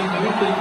Ayuntamiento de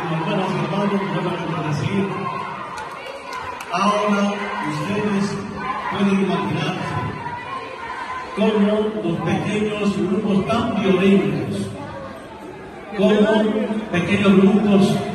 hermanas y hermanos van a ahora ustedes pueden imaginarse cómo los pequeños grupos tan violentos, cómo pequeños grupos